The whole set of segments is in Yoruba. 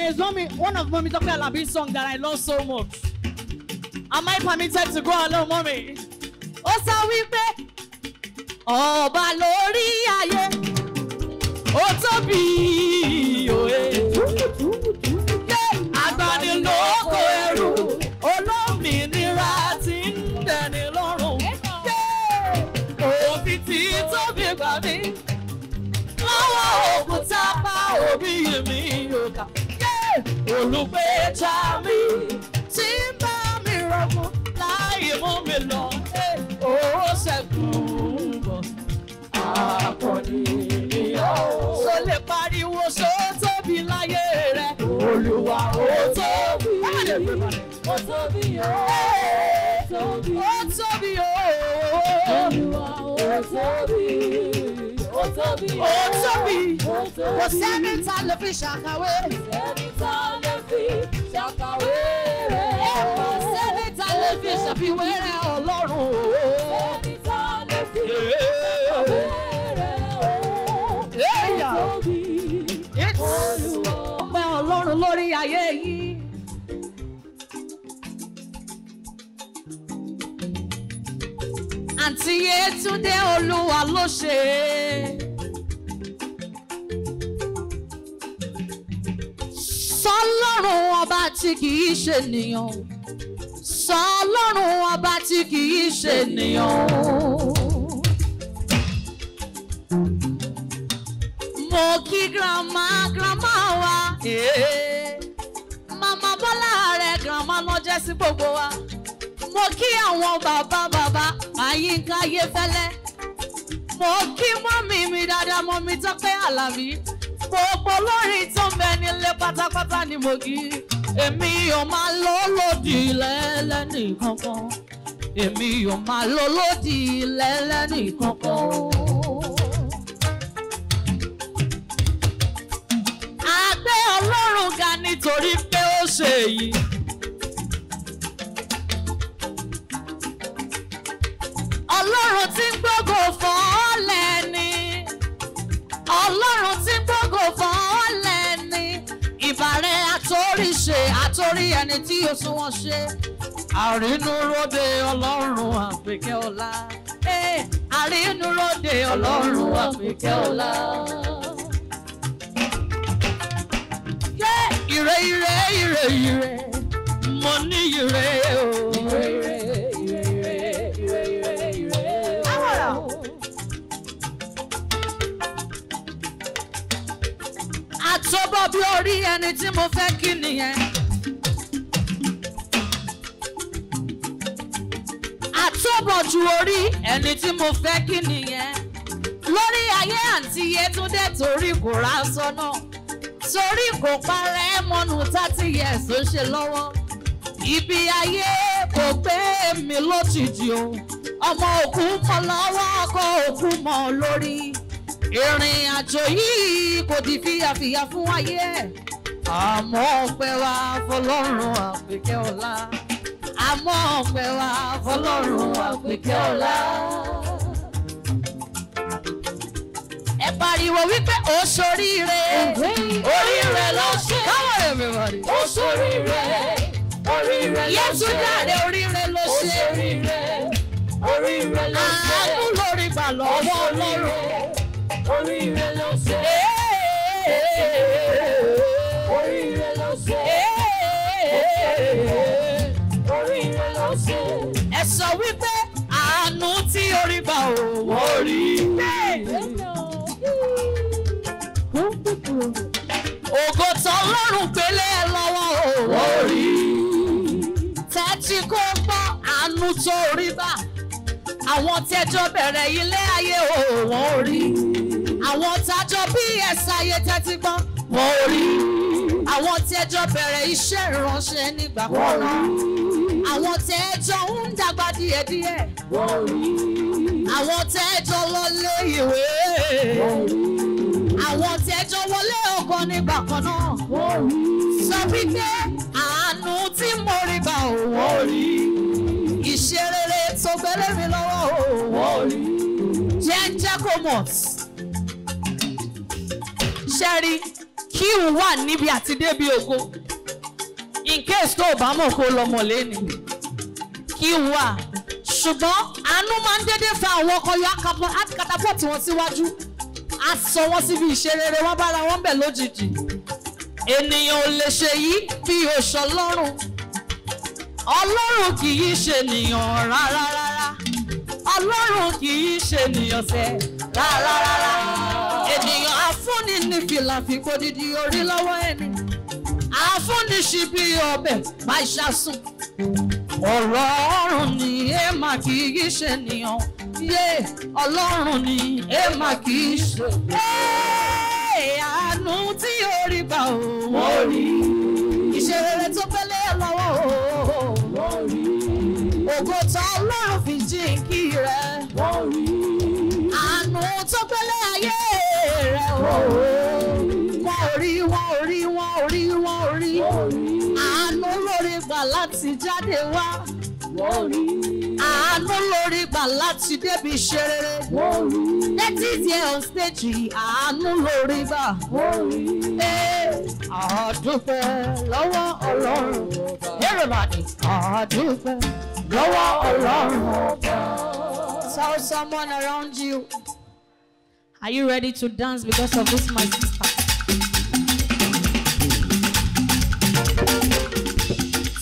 It's mommy, one of mommy's Tope Labi song that I love so much. Am I permitted to go alone, Mommy? Ó sọ wípé ọba lórí oh ó tóbi òye. Agbanilóko ẹrú olómìnira ti ń dẹni lọ́rùn. Òbí tí tóbi gbà mí lọ́wọ́ òkúta pa òbí mi yóò kà olùgbèjà mi tí ń bá mi rọgùn láàyè mú mi lọ ó ṣẹ́gun bọ̀ akọni ni ó. sọ lè pariwo sọ tóbi láyé rẹ olúwa ó tóbi ó tóbi ó. ó tóbi kò sẹ́ni tá lè fi ṣàkàwé. sẹ́ni tá lè fi ṣàkàwé rẹ̀. ẹ kò sẹ́ni tá lè fi ṣàfiwé rẹ̀ ọlọ́run. sẹ́ni tá lè fi ṣàkàwé rẹ̀. ó tóbi olùwọ́. ọpẹ́ ọlọ́run lórí ayé yìí. àǹtí yétúndé olúwa ló ṣe é. sọlọ́run ọba tí kìí ṣe nìyàn sọlọ́run ọba tí kìí ṣe nìyàn. mo kí grandma grandma wa mama bọ́lá rẹ̀ grandma ló jẹ́ sí gbogbo wa mo kí àwọn bàbá bàbá àyínká ayéfẹ́lẹ́ mo kí mọ́mí mi dáadáa mọ́mí tọ́pẹ́ àlàbí gbogbo olórin tó ń nílé pátápátá ni mo kí èmi ò máa lọ lòdì lẹ́lẹ́nì kankan èmi ò máa lọ lòdì lẹ́lẹ́nì kankan. àgbẹ̀ ọlọ́run ga nítorí pé ó ṣe èyí. ọlọ́run tí ń fọ́ ọ́ lẹ́ni ọlọ́run ò fọwọ́ lẹ́ni ìbàrẹ̀ àtórí ṣe àtórí ẹni tí yóò sún wọn ṣe àrínúróde ọlọ́run àpèkẹ́ ọlá eh, àrínúróde ọlọ́run àpèkẹ́ ọlá. ire ire ire ire mo ní ire o. bí orí ẹni tí mo fẹ́ kí nìyẹn. àtúbọ̀jú orí ẹni tí mo fẹ́ kí nìyẹn. lórí ayé àǹtí Yétúndé torí kò rà sọ́nà torí kò parẹ́ mọ́nu thirty years ó ṣe lọ́wọ́. ibi ayé kò gbé mi lójijì o ọmọ òkú mọ́ lọ́wọ́ ọkọ òkú mọ́ lórí ìrìn àjò yìí kò di fíyàfíyà fún ayé àmọ́ ọpẹ́ wa fọlọ́run àpèkẹ́ ọlá àmọ́ ọpẹ́ wa fọlọ́run àpèkẹ́ ọlá. ẹ pariwo wípé ó ṣoríire oríire ló ṣe ó ṣoríire oríire ló ṣe Jésù jáde oríire ló ṣe oríire ló ṣe àánú lórí gbà lọ́wọ́ Ọlọ́run oríire ló ṣe. oríire ló ṣe. oríire ló ṣe. ẹ sọ wípé àánú tí orí bá ò wọ́n rí. ògo tán lọ́rùn pélé ẹ lọ́wọ́ ò wọ́n rí. tẹ́tí kó gbọ́ àánú tó rí bá àwọn tẹjọ bẹ̀rẹ̀ ilé ayé ò wọ́n rí àwọn tájọ PS ayé tẹ́tí gbọ́n. wọ́n rí. àwọn tẹ́jọ bẹ̀rẹ̀ iṣẹ́ ìránṣẹ́ nígbà kan náà. àwọn tẹ́jọ ń dàgbà díẹ̀díẹ̀. wọ́n rí. àwọn tẹ́jọ lọlé ìwé. wọ́n rí. àwọn tẹ́jọ wọlé ọkọ nígbà kan náà. wọ́n rí. sọ wípé àánú tí mo rí bá òun. wọ́n rí. ìṣerere tó gbẹlẹ́mi lọ́wọ́ òun. wọ́n rí. jẹ́ jẹ́ kó mọ̀ ṣe rí kí n wà níbi àti débi ògo in case tó o bá mọ̀ kó o lọ́mọ lẹ́nu kí n wà ṣùgbọ́n àánú máa ń dédé fa àwọn ọkọ̀ yọ akatapọ̀tì wọn síwájú a sọ wọn síbi ìṣerere wọn bára wọn bẹ̀ lójijì ènìyàn ò lè ṣe yìí bí òṣọ lọ́rùn ọlọ́run kì í ṣe ènìyàn rárá ọlọ́run kì í ṣe ènìyàn sẹ́ rárá ní fìlàfì kò dídí orí lọ́wọ́ ẹni àfúnniṣi bí ọbẹ̀ máa ṣàsùn ọ̀rọ̀ ọ̀run ni ẹ mà ṣe nìyàn yé ọlọ́run ni ẹ mà kì í ṣe. àánú tí yóò rí bá o. mo rí. iṣẹ́ rere tó pẹ́lẹ́ lọ́wọ́ o. mo rí. ògo tó ọlọ́run fi jíǹkí rẹ̀. mo rí àánú tó pẹ́lẹ́ ayé rẹ̀ o. wọ́n ò rí wọ́n ò rí wọ́n ò rí wọ́n ò rí àánú lórí gbà láti jáde wá. àánú lórí gbà láti débi ṣe rere. That is here on stage àánú lórí gbà. àdúpẹ́ lọ́wọ́ Ọlọ́run. Everybody àdúpẹ́ lọ́wọ́ Ọlọ́run. Tell someone around you. Are you ready to dance because of this, my sister?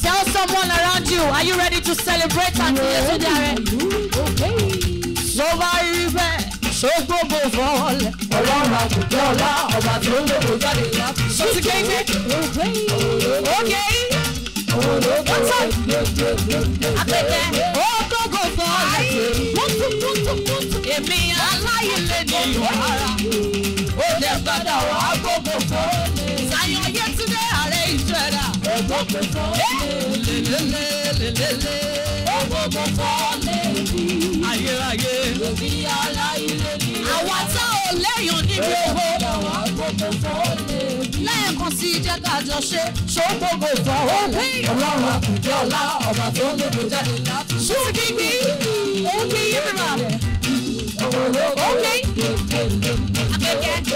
Tell someone around you. Are you ready to celebrate and yes, you are ready? So by river, so go go fall. Ọlọ́run àkùkọ ọlá ọba tí ó ń gbogbo jáde láti ṣe. Ó ti kéde. Ókè. Ókè. What's up? Akeke. Ó. lélélélélélé. Ogogo kọ́ lèdí. Ayérayé. Lóbi aláìlè ni. Àwa tá ò léèyàn níbi owó. Ogogo kọ́ lèdí. Lẹ́ẹ̀kan sí jẹ́ ká jọ ṣe. Ṣógbogbo fọ òbí. Ọlọ́run àkùnjẹ́ ọlá ọba tó ń lòdò jáde láti. Súnkìkì. Òun kì í rà. Òkè. Akẹ́kẹ́.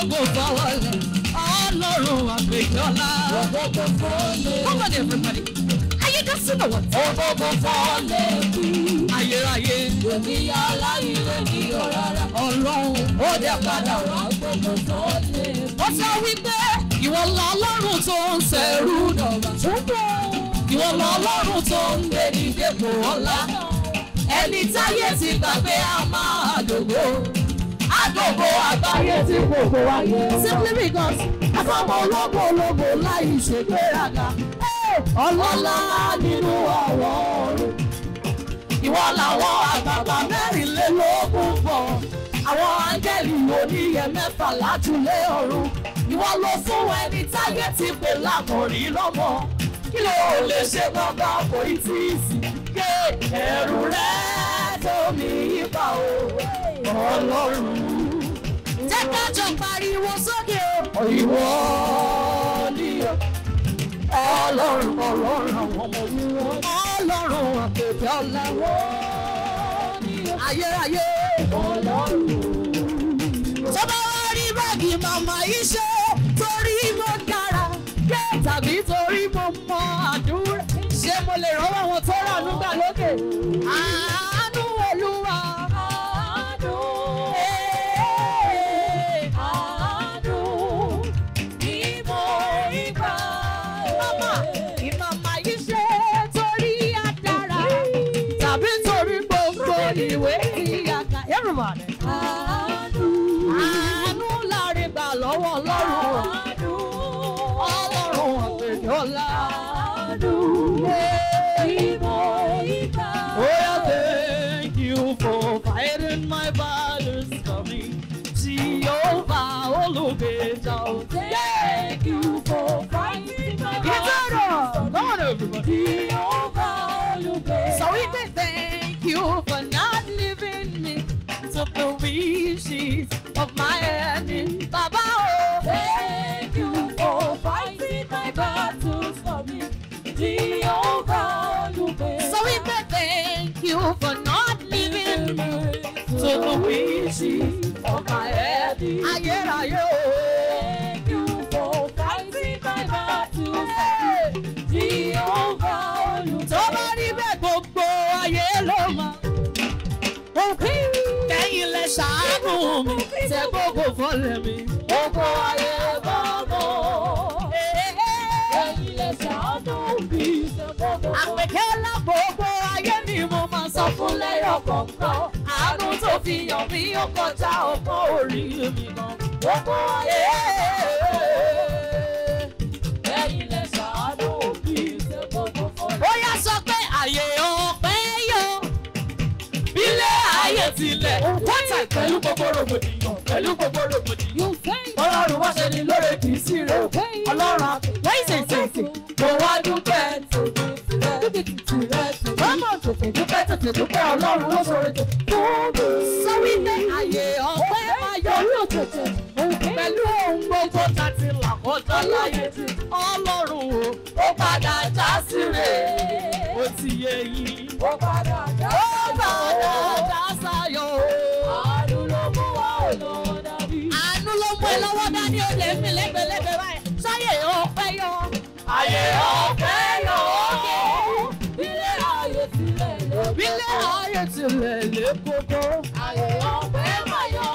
kókó fọwọ́lẹ̀ ọlọ́run àgbẹjọ́lá. ọgọgọ fọlẹ̀. come on everybody. ayé ká sí bọ̀wọ̀. ọgọgọ fọlẹ̀ kú. ayérayé. òní aláìlẹ̀ ní ọ̀rọ̀ ọlọ́run. ó dẹ̀ padà wá gbogbo fọlẹ̀ kú. ó sọ wípé ìwọ la ọlọ́run tó ń sẹ̀rù dọ̀bà. ìwọ la ọlọ́run tó ń gbé ní dépò ọlá. ẹni táyé ti gbàgbé a máa dògbò gbogbo àgbáyé tí gbogbo wa ní. simply because àfọmọ ológo ológo láì ṣègbéraga. ọlọ́lá nínú ọ̀wọ́ ọ̀run. ìwọ làwọn àgbààgbà mẹ́rìnlélógún bọ̀. àwọn áńgẹ́lì oníyẹ mẹ́fà lájúlé ọ̀run. ìwọ ló fún ẹni tágẹ́tì pé lákọ̀rí lọ́mọ. kí ló lè ṣe bàbá kò ì tí ì sí. ẹrù rẹ̀ tómi yípa o ọlọ́run jẹ́ ká jọ pariwo sókè o. ìwọ ni ọlọ́run ọlọ́run àwọn ọmọ wọn. ọlọ́run àpèjọ làwọn ni ayérayé. ọlọ́run. tó bá wá rí báàgì màmá yìí ṣe torí mo dára ké tàbí torí mo mọ àdúrà ṣé mo lè rọ́wọ́ àwọn tó rà nígbà lókè. Thank you for fighting my So we say thank you for not leaving me to the wishes of my enemy. Thank you for fighting my battles for me. so we say thank you for not leaving me to the wishes of my I get, I get. ṣàánú mi ṣe gbogbo fọlẹ̀ mi. gbogbo ayé bá mọ̀ ẹ̀yin lè ṣàánú mi ṣe gbogbo. àpèkẹ́ lágbogbo ayé ni mo máa sọ fún lẹ́yọ̀ kọ̀ọ̀kan àánú tó fi yàn mí ó kọjá ọkọ̀ orí mi gan. gbogbo ayé. pẹ̀lú gbogbo rògbòdìyàn pẹ̀lú gbogbo rògbòdìyàn. ọlọ́run wá ṣe ni lóore kì í sí rẹ̀ ọlọ́run àtẹ̀sẹ̀sẹ̀ mo wá dúpẹ́ tòkè dúpẹ́ tòkè dúpẹ́ ọlọ́run ló sọ̀rọ̀ jù. sọ wípé àyè ọ̀pẹ́ máa yọrí òkèkè pẹ̀lú ohun gbogbo tàti làkọ́jọ́ láyé ọlọ́run ó padà já síre ó ti yé yín ó padà já. gbé báyìí sáyé ọpẹ́ yọ. ayé ọpẹ́ yọ. ilé ayé tilẹ̀ lé koko. ilé ayé tilẹ̀ lé koko. ayé ọpẹ́ mà yọ.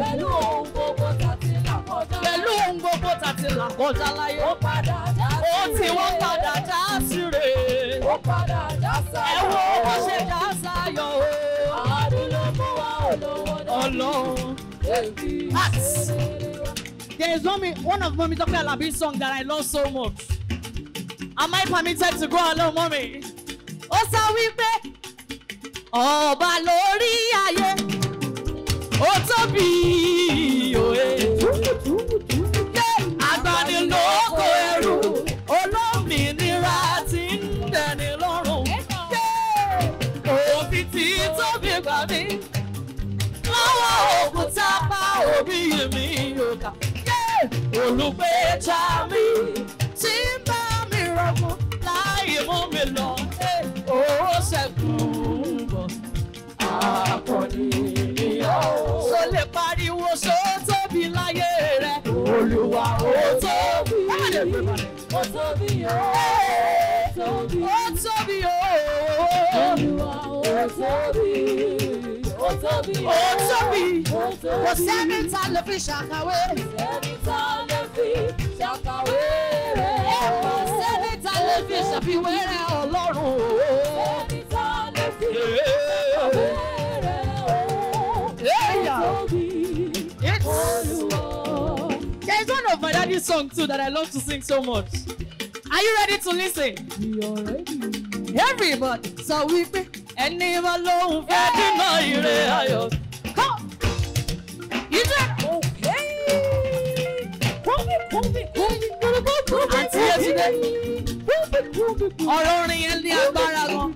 pẹ̀lú ohun gbogbo tàti là kọjá. pẹ̀lú ohun gbogbo tàti là kọjá láyé. ó padà já sí rè. ó ti wọ́n padà já sí rè. ó padà já sáyọ̀. ẹ wo bó ṣe já sáyọ̀ o. àádúró mú wa olówó náà. ọlọ́run. èyí. There is one, one of Mommy Tope Alabi's song that I love so much. Am I permitted to go alone, Mommy? Ó sọ wípé ọba lórí ayé ó tóbi òye. Agbanilóko ẹrú olómìnira ti ń tẹ̀lé lọ́rùn. Òfin tí tóbi gbà mí lọ́wọ́ òkúta pa òbí mi yòókà olùgbèjà mi tí ń bá mi rọgùn láàyè mú mi lọ ó ṣẹ́gun bọ̀ akọni ìyá o. tó lè pariwo ṣó tóbi láyé rẹ olúwa ó tóbi ó tóbi ó tóbi ó tóbi ó olúwa ó tóbi ó tóbi ó tóbi kò sẹ́ni ta lè fi ṣàkàwé. sẹ́ni ta lè fi ṣàkàwé rẹ̀. ẹ kò sẹ́ni ta lè fi ṣàfiwé rẹ̀ ọlọ́run. sẹ́ni ta lè fi ṣàkàwé rẹ̀ ó tóbi olúwa. There is one of my daddy song too that I love to sing so much. Are you ready to listen? We ready. Everybody sọ wípé. So ẹni bá lóhùn fẹ́ dínà ire ayọ̀. àti yẹtìdẹ ọ̀rọ̀ orin yẹn ní agbára gan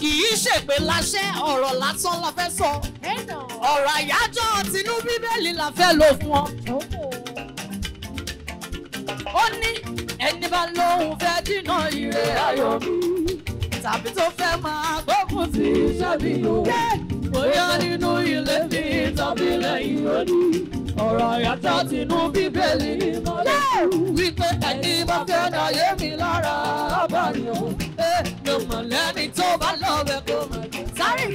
kì í ṣèpè láṣẹ ọ̀rọ̀ lásán la fẹ́ sọ ọ̀rọ̀ àyájọ́ tinú bíbélì la fẹ́ lò fún ọ. ó ní ẹni bá lóhùn fẹ́ dínà ire ayọ̀ mi tàbí tó fẹ́ máa gbógun ti iṣẹ́ mi nù. bóyá nínú ilé mi tàbí lẹ́yìn odi. ọ̀rọ̀ yàtọ̀ tinú bíbélì mọ́lẹ̀. wípé ẹni bá fẹ́ dàyé mi lára abànìyàn. ló mọ̀ lẹ́ni tó bá lọ́bẹ̀ kó mọ̀ lọ. sáré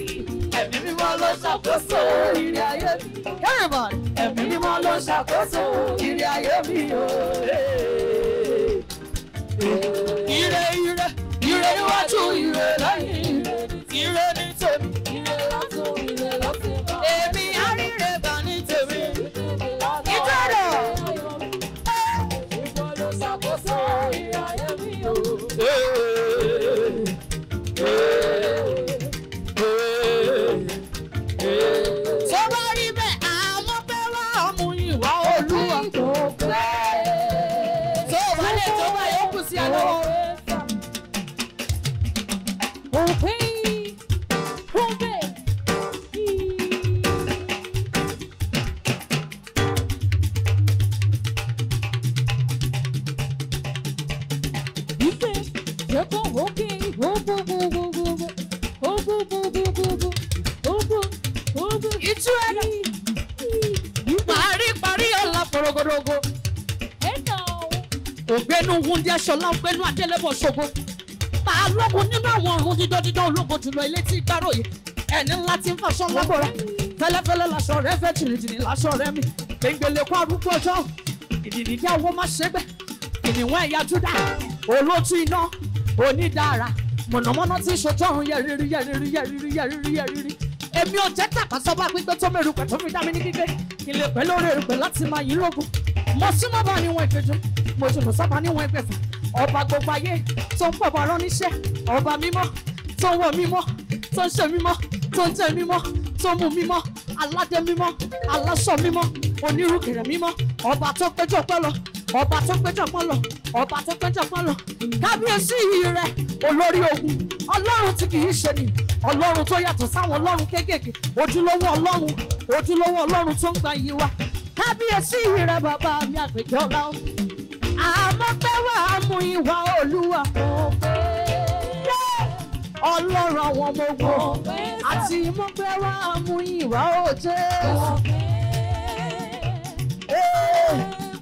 ẹ̀mí mímọ́ ló ṣàkóso ìrìn ayé mi. ẹ̀mí mímọ́ ló ṣàkóso ìrìn ayé mi. ire ire. ire níwájú yìí. ọlọ́run wúndí aṣọ́lá ọgbẹ́nu adélébọ̀ ṣògo ta lógun nínú àwọn ọ̀run dídán dídán ológun jùlọ ilé tí gbárò yìí ẹni ńlá ti ń fàṣọ lágbóra fẹ́lẹ́fẹ́lẹ́ láṣọ rẹ fẹ́ tìrìtìrì láṣọ rẹ mi gbẹngbẹlẹ kó arúgbó ọjọ́ ìdìdì kí àwọn má ṣe gbẹ ìníwọ̀n ẹ̀yà júdà olótú iná onídàára mọ̀nàmọ́ná tí ṣòtọ́run yẹ̀rìrì yẹ̀rìrì yẹ̀rìrì yẹ̀rìrì yẹ̀rìrì èmi ò jẹ́ tàpasọ́ba gbígbé tó mẹ́rù pẹ̀ tó fi dá mi ní gbígbé ilé pẹ̀lú orèrè pẹ̀ láti máa yí lógun mo súnmọ́ bá ní wọn ìfẹ́jọ́ mo ṣe lò sábà níwọ̀n ẹgbẹ̀sán ọba gbogbo ayé tó ń pọ̀ bọ̀ rán níṣẹ́ ọba mímọ́ tó ń wọ̀ mímọ́ tó ń ṣe mímọ́ tó ń jẹ mímọ́ tó ń mu mímọ́ aládé mímọ́ aláṣọ mímọ́ onírúkèrè mímọ́ ọba tó péjọ pẹ́ lọ ọba tó péjọ pọ́ lọ ọba tó péjọ pọ́ lọ kábíyèsí rẹ olórí ogun ọlọ́run tí kì í ṣe ni ọlọ́run tó yàtọ̀ sáwọn ọlọ́run kéékèèké ojúlówó ọlọ́run ojúlówó ọlọ́run tó ń gba iyì wa kábíyèsí rẹ bàbá mi àgbèjọ́lá ọ̀hún àmọ́ pé wà á mú ìwà olúwa. ọlọ́run àwọn ọmọ ogun àti mọ́ pé wà á mú ìwà òjé.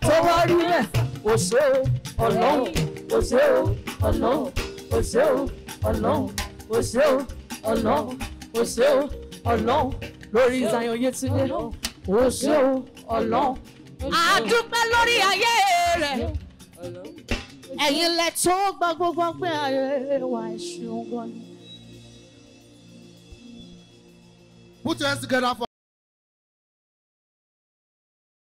tó bá rí bẹ́ẹ̀ kò ṣe o ọlọ́run kò ṣe o ọlọ́run kò ṣe o ọlọ́run kò ṣe o ọlọ́run kò ṣe o ọlọ́run lórí Zion Yétúndé kò ṣe o ọlọ́run. a dúpẹ́ lórí ayé rẹ̀. ẹ̀yin lẹ tó gbọ́ gbogbo pé ayé wa ṣeun gan ni. Put your hands together for